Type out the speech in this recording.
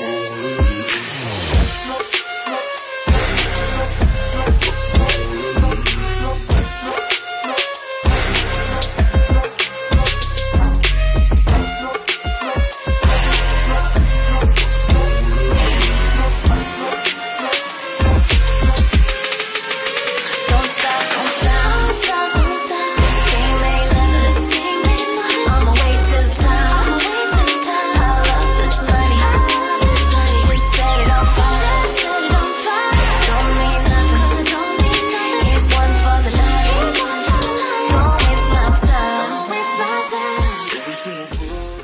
Holy Ooh.